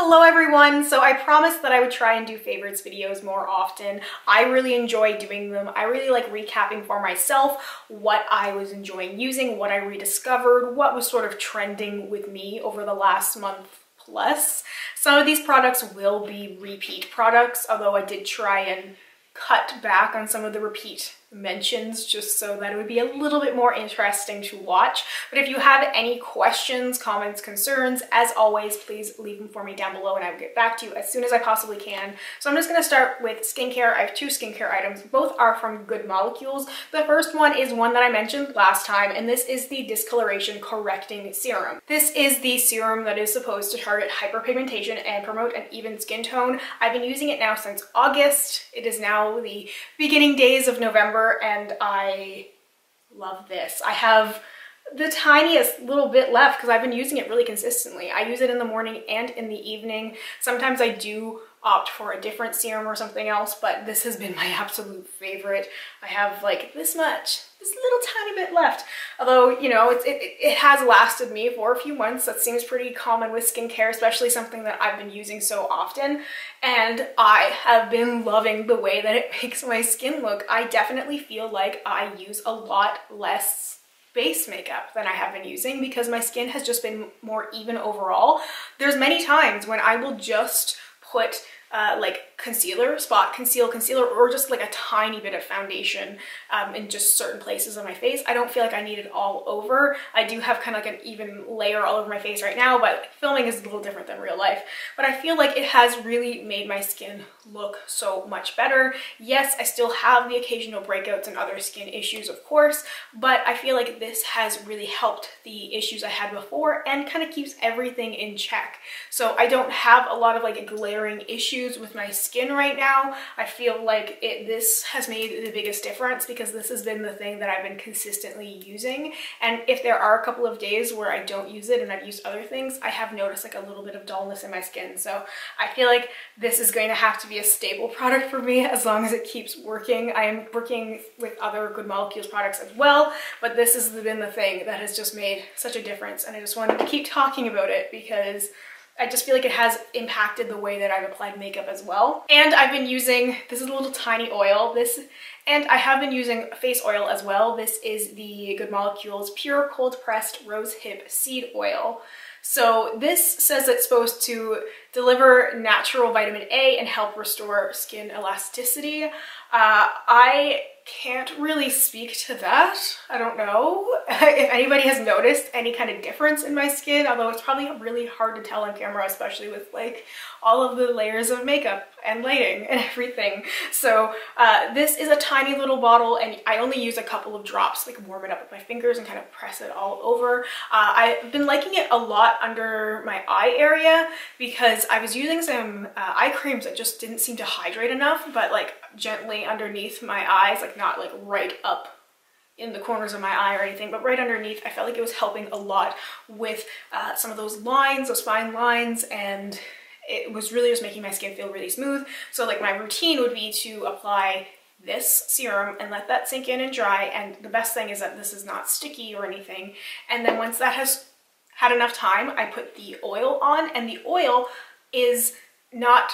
Hello everyone! So I promised that I would try and do favorites videos more often. I really enjoy doing them. I really like recapping for myself what I was enjoying using, what I rediscovered, what was sort of trending with me over the last month plus. Some of these products will be repeat products, although I did try and cut back on some of the repeat mentions just so that it would be a little bit more interesting to watch. But if you have any questions, comments, concerns, as always, please leave them for me down below and I will get back to you as soon as I possibly can. So I'm just gonna start with skincare. I have two skincare items. Both are from Good Molecules. The first one is one that I mentioned last time, and this is the Discoloration Correcting Serum. This is the serum that is supposed to target hyperpigmentation and promote an even skin tone. I've been using it now since August. It is now the beginning days of November and I love this. I have the tiniest little bit left because I've been using it really consistently. I use it in the morning and in the evening. Sometimes I do opt for a different serum or something else, but this has been my absolute favorite. I have like this much, this little tiny bit left. Although, you know, it, it, it has lasted me for a few months. That seems pretty common with skincare, especially something that I've been using so often. And I have been loving the way that it makes my skin look. I definitely feel like I use a lot less base makeup than I have been using because my skin has just been more even overall. There's many times when I will just put uh, like concealer, spot conceal concealer, or just like a tiny bit of foundation um, in just certain places on my face. I don't feel like I need it all over. I do have kind of like an even layer all over my face right now, but filming is a little different than real life. But I feel like it has really made my skin look so much better. Yes, I still have the occasional breakouts and other skin issues, of course, but I feel like this has really helped the issues I had before and kind of keeps everything in check. So I don't have a lot of like glaring issues with my skin right now. I feel like it this has made the biggest difference because this has been the thing that I've been consistently using. And if there are a couple of days where I don't use it and I've used other things, I have noticed like a little bit of dullness in my skin. So I feel like this is going to have to be a stable product for me as long as it keeps working. I am working with other Good Molecules products as well, but this has been the thing that has just made such a difference. And I just wanted to keep talking about it because I just feel like it has impacted the way that I've applied makeup as well. And I've been using, this is a little tiny oil, this, and I have been using face oil as well. This is the Good Molecules Pure Cold Pressed Rose Hip Seed Oil. So this says it's supposed to deliver natural vitamin A and help restore skin elasticity. Uh, I can't really speak to that. I don't know if anybody has noticed any kind of difference in my skin, although it's probably really hard to tell on camera, especially with like all of the layers of makeup and lighting and everything. So uh, this is a tiny little bottle and I only use a couple of drops, like warm it up with my fingers and kind of press it all over. Uh, I've been liking it a lot under my eye area because I was using some uh, eye creams that just didn't seem to hydrate enough, but like gently underneath my eyes, like not like right up in the corners of my eye or anything, but right underneath, I felt like it was helping a lot with uh, some of those lines, those fine lines, and it was really just making my skin feel really smooth. So like my routine would be to apply this serum and let that sink in and dry. And the best thing is that this is not sticky or anything. And then once that has had enough time, I put the oil on and the oil is not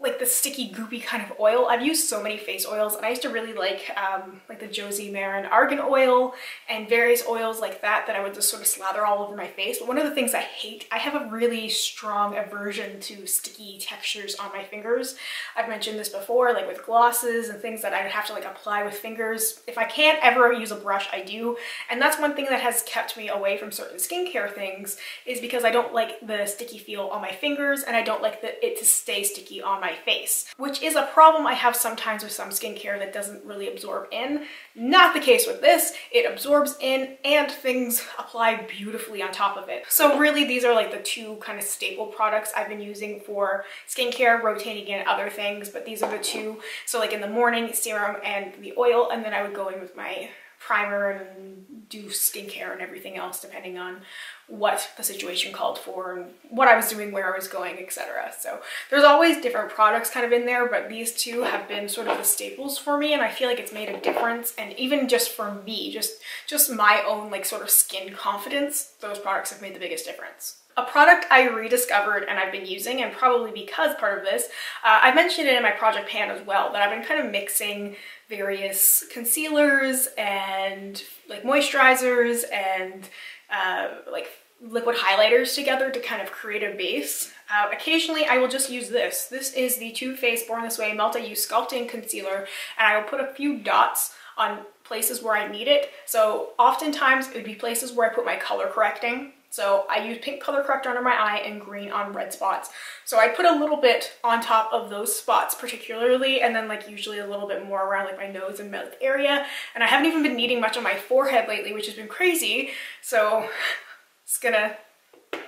like the sticky goopy kind of oil. I've used so many face oils and I used to really like um, like the Josie Maran Argan oil and various oils like that that I would just sort of slather all over my face. But one of the things I hate, I have a really strong aversion to sticky textures on my fingers. I've mentioned this before, like with glosses and things that I would have to like apply with fingers. If I can't ever use a brush, I do. And that's one thing that has kept me away from certain skincare things is because I don't like the sticky feel on my fingers and I don't like the, it to stay sticky on my my face, which is a problem I have sometimes with some skincare that doesn't really absorb in. Not the case with this. It absorbs in and things apply beautifully on top of it. So really these are like the two kind of staple products I've been using for skincare, rotating in other things, but these are the two. So like in the morning, serum and the oil, and then I would go in with my primer and do skincare and everything else depending on what the situation called for and what I was doing, where I was going, etc. So there's always different products kind of in there, but these two have been sort of the staples for me and I feel like it's made a difference. And even just for me, just, just my own like sort of skin confidence, those products have made the biggest difference. a product I rediscovered and I've been using, and probably because part of this, uh, I mentioned it in my project pan as well, that I've been kind of mixing various concealers and like moisturizers and uh, like liquid highlighters together to kind of create a base. Uh, occasionally I will just use this. This is the Too Faced Born This Way Multi-Use Sculpting Concealer and I will put a few dots on places where I need it. So oftentimes it would be places where I put my color correcting. So I use pink color corrector under my eye and green on red spots. So I put a little bit on top of those spots particularly and then like usually a little bit more around like my nose and mouth area. And I haven't even been needing much on my forehead lately, which has been crazy. So it's gonna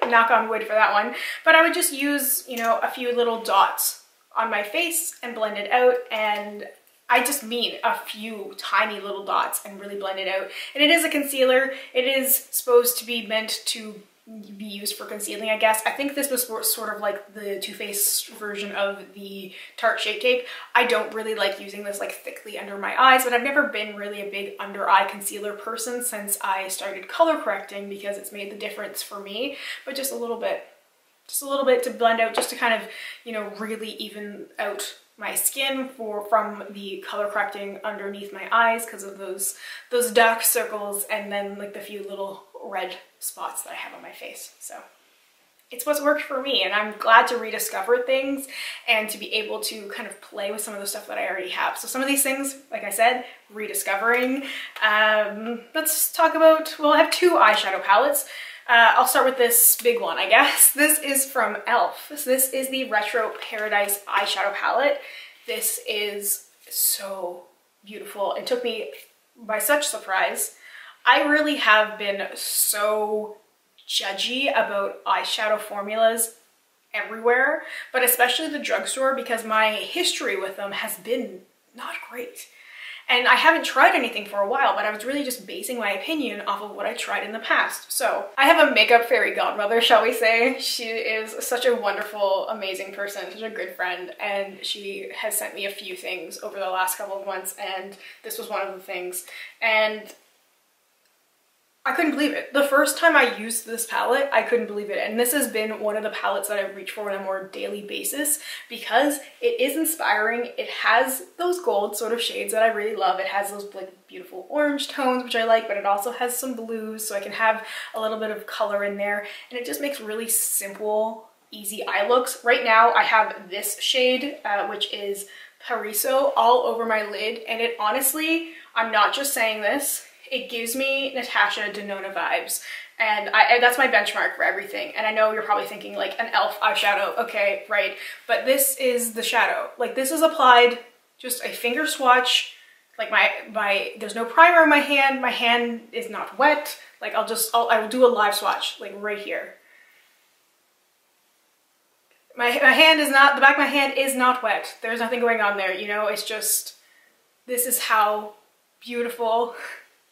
knock on wood for that one. But I would just use, you know, a few little dots on my face and blend it out and I just mean a few tiny little dots and really blend it out. And it is a concealer. It is supposed to be meant to be used for concealing, I guess. I think this was sort of like the Too Faced version of the Tarte Shape Tape. I don't really like using this like thickly under my eyes, but I've never been really a big under eye concealer person since I started color correcting because it's made the difference for me, but just a little bit just a little bit to blend out just to kind of, you know, really even out my skin for from the color correcting underneath my eyes because of those those dark circles and then like the few little red spots that I have on my face. So it's what's worked for me and I'm glad to rediscover things and to be able to kind of play with some of the stuff that I already have. So some of these things, like I said, rediscovering. Um, let's talk about, well I have two eyeshadow palettes. Uh, I'll start with this big one, I guess. This is from e.l.f. This is the Retro Paradise eyeshadow palette. This is so beautiful. It took me by such surprise. I really have been so judgy about eyeshadow formulas everywhere, but especially the drugstore because my history with them has been not great. And I haven't tried anything for a while, but I was really just basing my opinion off of what I tried in the past. So I have a makeup fairy godmother, shall we say. She is such a wonderful, amazing person, such a good friend, and she has sent me a few things over the last couple of months, and this was one of the things. And I couldn't believe it. The first time I used this palette, I couldn't believe it. And this has been one of the palettes that I reach for on a more daily basis because it is inspiring. It has those gold sort of shades that I really love. It has those like beautiful orange tones, which I like, but it also has some blues so I can have a little bit of color in there. And it just makes really simple, easy eye looks. Right now I have this shade, uh, which is Pariso all over my lid. And it honestly, I'm not just saying this, it gives me Natasha Denona vibes. And I, that's my benchmark for everything. And I know you're probably thinking like an e.l.f. eyeshadow, okay, right. But this is the shadow. Like this is applied, just a finger swatch. Like my, my, there's no primer on my hand. My hand is not wet. Like I'll just, I'll, I will do a live swatch, like right here. My, my hand is not, the back of my hand is not wet. There's nothing going on there, you know? It's just, this is how beautiful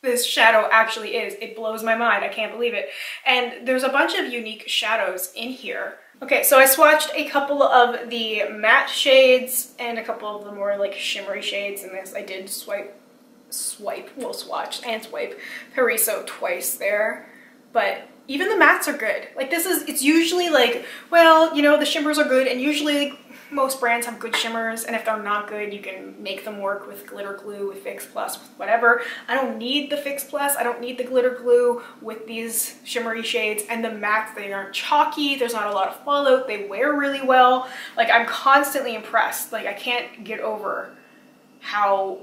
this shadow actually is. It blows my mind. I can't believe it. And there's a bunch of unique shadows in here. Okay, so I swatched a couple of the matte shades and a couple of the more like shimmery shades in this. I did swipe, swipe, well swatch and swipe Pariso twice there. But even the mattes are good. Like this is, it's usually like, well, you know, the shimmers are good and usually like, most brands have good shimmers and if they're not good you can make them work with glitter glue with fix plus whatever. I don't need the fix plus. I don't need the glitter glue with these shimmery shades and the mattes they aren't chalky. There's not a lot of fallout. They wear really well. Like i'm constantly impressed. Like i can't get over how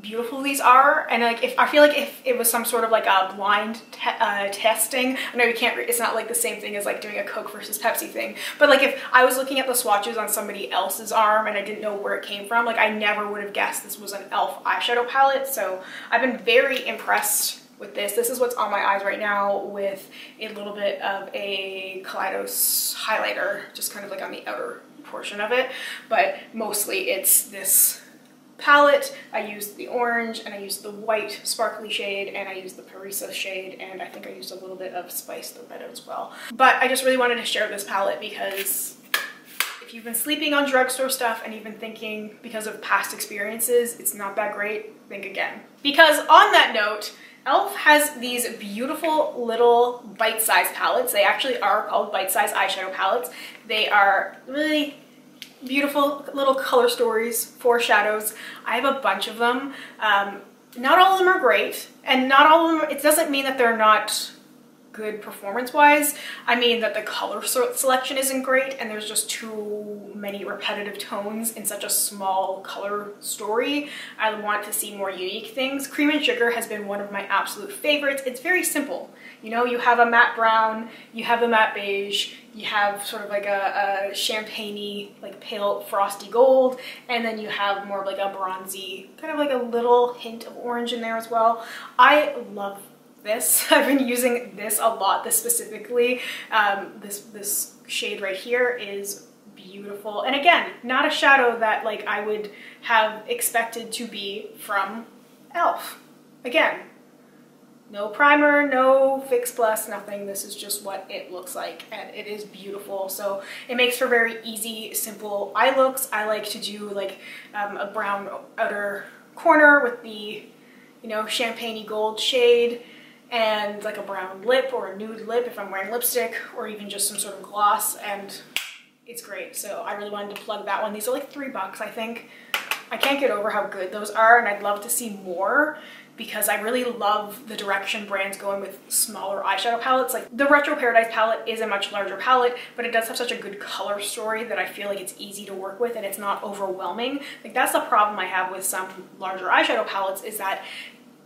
beautiful these are and like if I feel like if it was some sort of like a blind te uh, testing I know you can't it's not like the same thing as like doing a Coke versus Pepsi thing but like if I was looking at the swatches on somebody else's arm and I didn't know where it came from like I never would have guessed this was an e.l.f. eyeshadow palette so I've been very impressed with this. This is what's on my eyes right now with a little bit of a Kaleidos highlighter, just kind of like on the outer portion of it, but mostly it's this palette. I used the orange and I used the white sparkly shade and I used the Pariso shade and I think I used a little bit of Spice the Red as well. But I just really wanted to share this palette because if you've been sleeping on drugstore stuff and been thinking because of past experiences, it's not that great, think again. Because on that note, e.l.f. has these beautiful little bite-sized palettes. They actually are called bite-sized eyeshadow palettes. They are really beautiful little color stories, four shadows. I have a bunch of them. Um, not all of them are great, and not all of them, it doesn't mean that they're not good performance-wise. I mean that the color selection isn't great and there's just too many repetitive tones in such a small color story. I want to see more unique things. Cream and Sugar has been one of my absolute favorites. It's very simple. You know, you have a matte brown, you have a matte beige, you have sort of like a, a champagne like pale frosty gold, and then you have more of like a bronzy, kind of like a little hint of orange in there as well. I love this. I've been using this a lot, this specifically. Um, this, this shade right here is beautiful. And again, not a shadow that like I would have expected to be from e.l.f. Again, no primer, no Fix Plus, nothing. This is just what it looks like and it is beautiful. So it makes for very easy, simple eye looks. I like to do like um, a brown outer corner with the, you know, champagne gold shade and like a brown lip or a nude lip if I'm wearing lipstick or even just some sort of gloss and it's great. So I really wanted to plug that one. These are like three bucks, I think. I can't get over how good those are and I'd love to see more because I really love the direction brands going with smaller eyeshadow palettes. Like the Retro Paradise palette is a much larger palette, but it does have such a good color story that I feel like it's easy to work with and it's not overwhelming. Like that's the problem I have with some larger eyeshadow palettes is that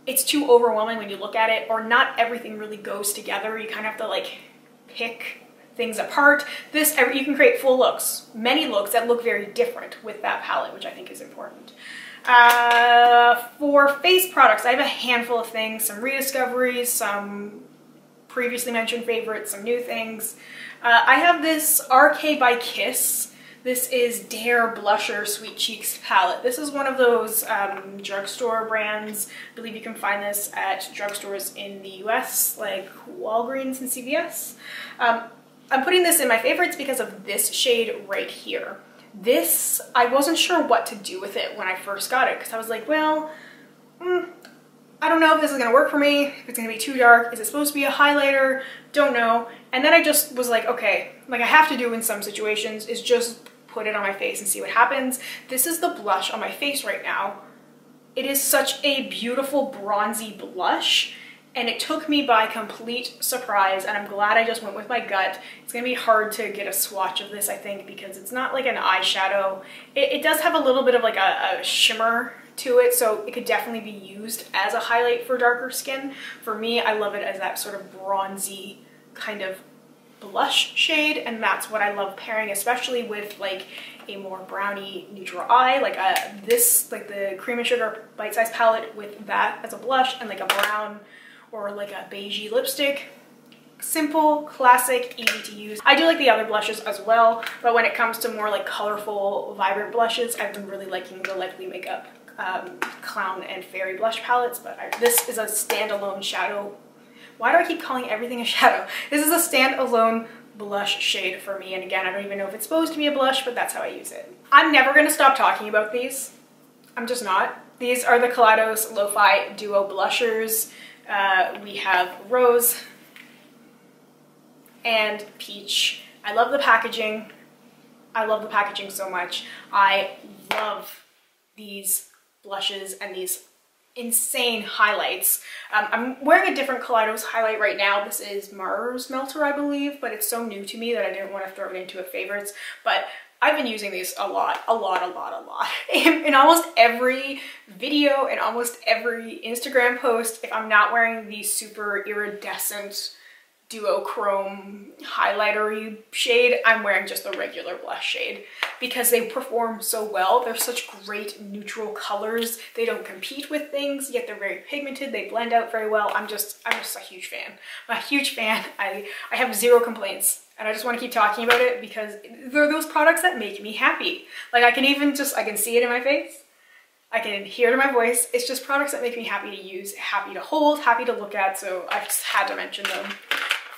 it's too overwhelming when you look at it or not everything really goes together. You kind of have to like pick things apart. This, you can create full looks, many looks that look very different with that palette, which I think is important. Uh, for face products, I have a handful of things, some rediscoveries, some previously mentioned favorites, some new things. Uh, I have this RK by Kiss this is Dare Blusher Sweet Cheeks palette. This is one of those um, drugstore brands. I believe you can find this at drugstores in the US, like Walgreens and CVS. Um, I'm putting this in my favorites because of this shade right here. This, I wasn't sure what to do with it when I first got it because I was like, well, mm, I don't know if this is gonna work for me, if it's gonna be too dark, is it supposed to be a highlighter, don't know. And then I just was like, okay, like I have to do in some situations is just put it on my face and see what happens. This is the blush on my face right now. It is such a beautiful bronzy blush and it took me by complete surprise and I'm glad I just went with my gut. It's gonna be hard to get a swatch of this I think because it's not like an eyeshadow. It, it does have a little bit of like a, a shimmer to it so it could definitely be used as a highlight for darker skin. For me I love it as that sort of bronzy kind of blush shade and that's what I love pairing especially with like a more brownie neutral eye. Like uh, this like the cream and sugar bite size palette with that as a blush and like a brown or like a beigey lipstick. Simple classic easy to use. I do like the other blushes as well but when it comes to more like colorful vibrant blushes I've been really liking the Likely Makeup um, clown and fairy blush palettes but I, this is a standalone shadow why do I keep calling everything a shadow? This is a standalone blush shade for me. And again, I don't even know if it's supposed to be a blush, but that's how I use it. I'm never gonna stop talking about these. I'm just not. These are the Kaleidos Lo-Fi Duo Blushers. Uh, we have Rose and Peach. I love the packaging. I love the packaging so much. I love these blushes and these insane highlights. Um, I'm wearing a different Kaleidos highlight right now. This is Mars Melter, I believe, but it's so new to me that I didn't want to throw it into a favorites. But I've been using these a lot, a lot, a lot, a lot. In, in, almost every video and almost every Instagram post, if I'm not wearing the super iridescent duochrome highlighter shade, I'm wearing just the regular blush shade because they perform so well. They're such great neutral colors. They don't compete with things, yet they're very pigmented. They blend out very well. I'm just, I'm just a huge fan. I'm a huge fan. I, I have zero complaints and I just want to keep talking about it because they're those products that make me happy. Like I can even just, I can see it in my face. I can hear it in my voice. It's just products that make me happy to use, happy to hold, happy to look at. So I just had to mention them.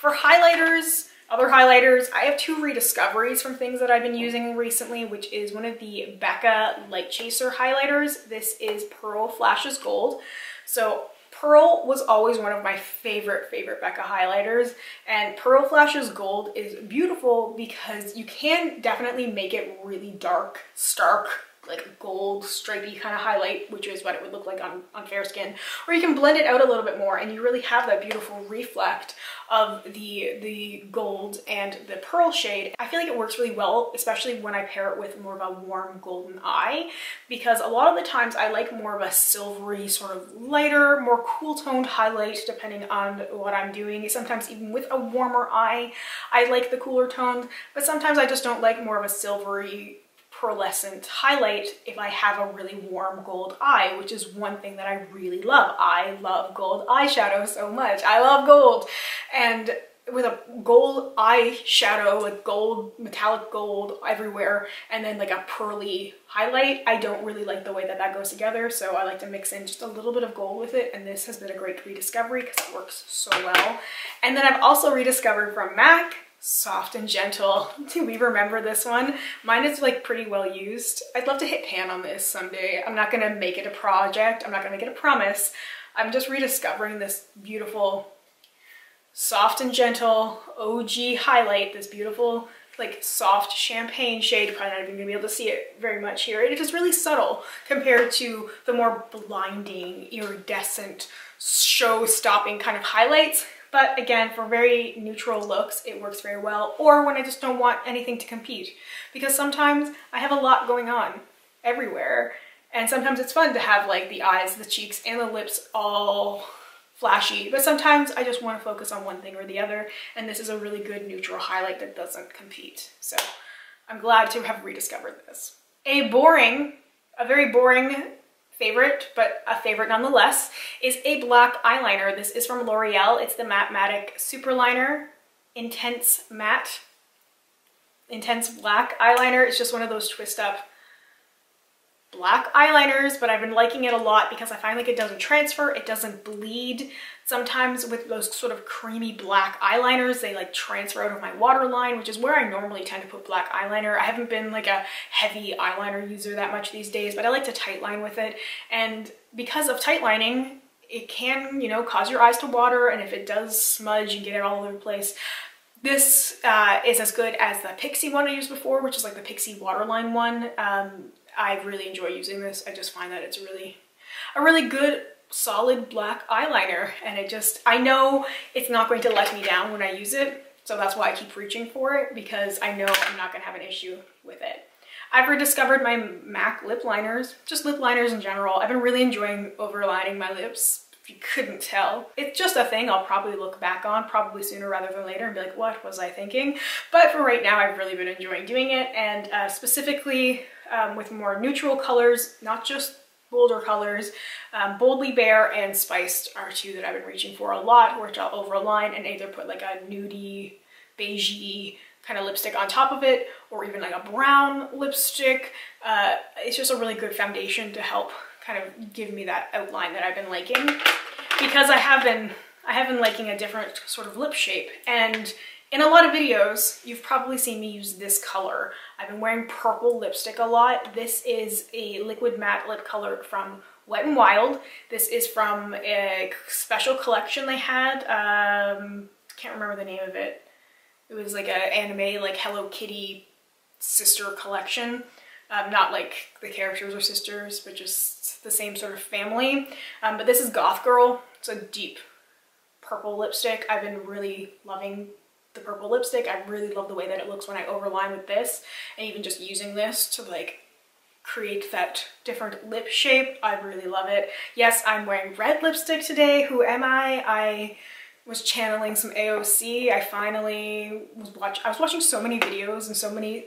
For highlighters, other highlighters, I have two rediscoveries from things that I've been using recently, which is one of the Becca Light Chaser highlighters. This is Pearl Flashes Gold. So Pearl was always one of my favorite, favorite Becca highlighters. And Pearl Flashes Gold is beautiful because you can definitely make it really dark, stark, like gold stripey kind of highlight, which is what it would look like on, on fair skin. Or you can blend it out a little bit more and you really have that beautiful reflect of the, the gold and the pearl shade. I feel like it works really well, especially when I pair it with more of a warm golden eye, because a lot of the times I like more of a silvery sort of lighter, more cool toned highlight depending on what I'm doing. Sometimes even with a warmer eye, I like the cooler tones, but sometimes I just don't like more of a silvery pearlescent highlight if I have a really warm gold eye, which is one thing that I really love. I love gold eyeshadow so much. I love gold. And with a gold eyeshadow, like gold, metallic gold everywhere, and then like a pearly highlight, I don't really like the way that that goes together. So I like to mix in just a little bit of gold with it. And this has been a great rediscovery because it works so well. And then I've also rediscovered from MAC soft and gentle. Do we remember this one? Mine is like pretty well used. I'd love to hit pan on this someday. I'm not gonna make it a project. I'm not gonna make it a promise. I'm just rediscovering this beautiful soft and gentle OG highlight, this beautiful like soft champagne shade. Probably not even gonna be able to see it very much here. It is really subtle compared to the more blinding, iridescent, show-stopping kind of highlights but again, for very neutral looks, it works very well. Or when I just don't want anything to compete. Because sometimes I have a lot going on everywhere. And sometimes it's fun to have like the eyes, the cheeks, and the lips all flashy. But sometimes I just want to focus on one thing or the other. And this is a really good neutral highlight that doesn't compete. So I'm glad to have rediscovered this. A boring, a very boring favorite, but a favorite nonetheless, is a black eyeliner. This is from L'Oreal. It's the Matte-matic Superliner Intense Matte. Intense Black Eyeliner. It's just one of those twist up black eyeliners, but I've been liking it a lot because I find like it doesn't transfer, it doesn't bleed. Sometimes with those sort of creamy black eyeliners, they like transfer out of my waterline, which is where I normally tend to put black eyeliner. I haven't been like a heavy eyeliner user that much these days, but I like to tightline with it. And because of tightlining, it can, you know, cause your eyes to water, and if it does smudge and get it all over the place, this uh, is as good as the Pixi one I used before, which is like the Pixi Waterline one. Um, I really enjoy using this. I just find that it's really a really good solid black eyeliner and it just, I know it's not going to let me down when I use it. So that's why I keep reaching for it because I know I'm not gonna have an issue with it. I've rediscovered my MAC lip liners, just lip liners in general. I've been really enjoying overlining my lips if you couldn't tell. It's just a thing I'll probably look back on, probably sooner rather than later and be like, what was I thinking? But for right now, I've really been enjoying doing it. And uh, specifically um, with more neutral colors, not just bolder colors. Um, Boldly Bare and Spiced are two that I've been reaching for a lot, which I'll overline and either put like a nudie, beigey kind of lipstick on top of it, or even like a brown lipstick. Uh, it's just a really good foundation to help kind of give me that outline that I've been liking because I have been I have been liking a different sort of lip shape and in a lot of videos, you've probably seen me use this color. I've been wearing purple lipstick a lot. This is a liquid matte lip color from Wet n Wild. This is from a special collection they had. Um, can't remember the name of it. It was like an anime, like Hello Kitty sister collection. Um, not like the characters are sisters, but just the same sort of family. Um, but this is Goth Girl. It's a deep purple lipstick. I've been really loving the purple lipstick. I really love the way that it looks when I overline with this. And even just using this to like create that different lip shape. I really love it. Yes, I'm wearing red lipstick today. Who am I? I was channeling some AOC. I finally was watch I was watching so many videos and so many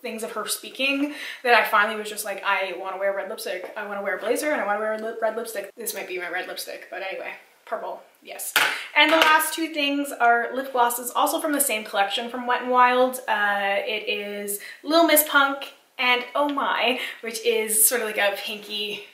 things of her speaking that I finally was just like, I want to wear red lipstick. I want to wear a blazer and I want to wear red lipstick. This might be my red lipstick, but anyway purple, yes. And the last two things are lip glosses, also from the same collection from Wet n Wild. Uh, it is Lil Miss Punk and Oh My, which is sort of like a pinky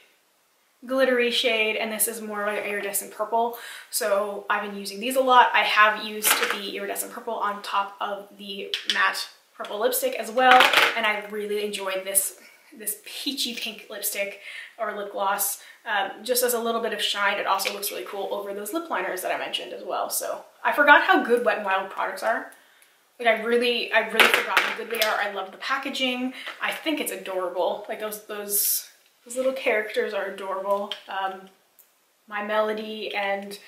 glittery shade and this is more like iridescent purple so I've been using these a lot I have used the iridescent purple on top of the matte purple lipstick as well and I really enjoyed this this peachy pink lipstick or lip gloss um, just as a little bit of shine. It also looks really cool over those lip liners that I mentioned as well. So I forgot how good Wet n Wild products are. Like I really, I really forgot how good they are. I love the packaging. I think it's adorable. Like those, those, those little characters are adorable. Um, My Melody and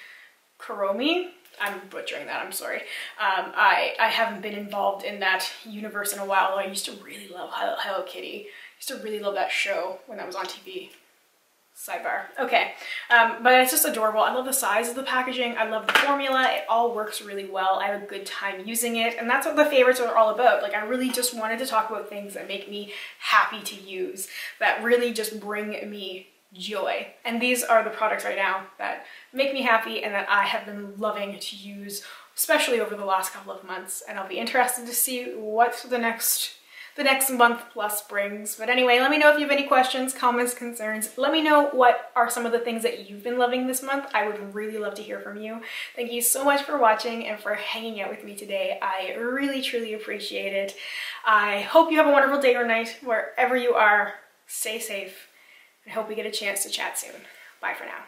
Kuromi. I'm butchering that, I'm sorry. Um, I, I haven't been involved in that universe in a while. I used to really love Hello Kitty. Used to really love that show when that was on TV. Sidebar. Okay, um, but it's just adorable. I love the size of the packaging. I love the formula. It all works really well. I have a good time using it, and that's what the favorites are all about. Like, I really just wanted to talk about things that make me happy to use, that really just bring me joy. And these are the products right now that make me happy and that I have been loving to use, especially over the last couple of months. And I'll be interested to see what the next the next month plus brings. But anyway, let me know if you have any questions, comments, concerns. Let me know what are some of the things that you've been loving this month. I would really love to hear from you. Thank you so much for watching and for hanging out with me today. I really, truly appreciate it. I hope you have a wonderful day or night wherever you are. Stay safe. I hope we get a chance to chat soon. Bye for now.